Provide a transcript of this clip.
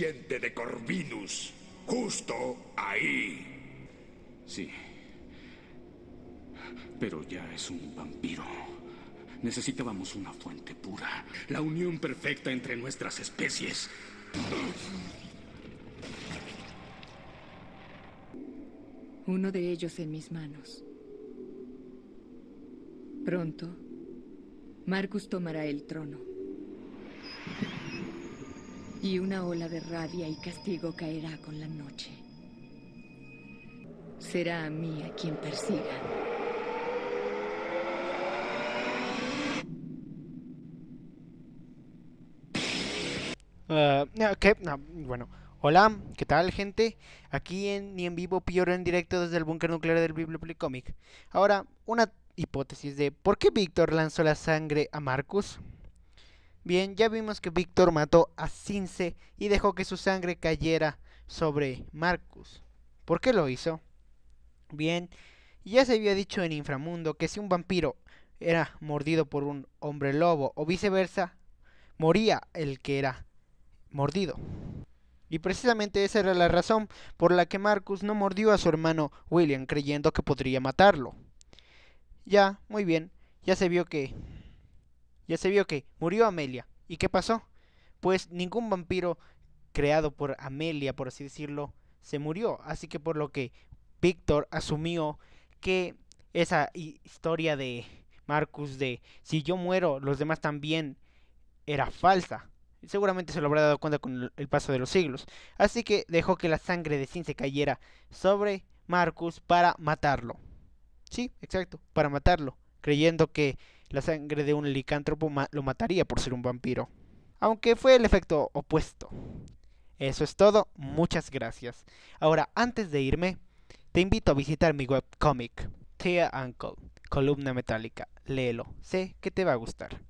descendiente de Corvinus. Justo ahí. Sí. Pero ya es un vampiro. Necesitábamos una fuente pura. La unión perfecta entre nuestras especies. Uno de ellos en mis manos. Pronto, Marcus tomará el trono. Y una ola de rabia y castigo caerá con la noche. Será a mí a quien persiga. Uh, ok, no, bueno. Hola, ¿qué tal gente? Aquí en Ni en vivo, peor en directo desde el búnker nuclear del Bibliopolicómic. Ahora, una hipótesis de ¿por qué Víctor lanzó la sangre a Marcus? Bien, ya vimos que Víctor mató a Cince y dejó que su sangre cayera sobre Marcus. ¿Por qué lo hizo? Bien, ya se había dicho en Inframundo que si un vampiro era mordido por un hombre lobo o viceversa, moría el que era mordido. Y precisamente esa era la razón por la que Marcus no mordió a su hermano William creyendo que podría matarlo. Ya, muy bien, ya se vio que... Ya se vio que murió Amelia. ¿Y qué pasó? Pues ningún vampiro creado por Amelia, por así decirlo, se murió. Así que por lo que Víctor asumió que esa historia de Marcus de si yo muero, los demás también era falsa. Seguramente se lo habrá dado cuenta con el paso de los siglos. Así que dejó que la sangre de Sin se cayera sobre Marcus para matarlo. Sí, exacto, para matarlo, creyendo que la sangre de un licántropo lo mataría por ser un vampiro. Aunque fue el efecto opuesto. Eso es todo, muchas gracias. Ahora, antes de irme, te invito a visitar mi webcomic, Tea Uncle, columna metálica. Léelo, sé que te va a gustar.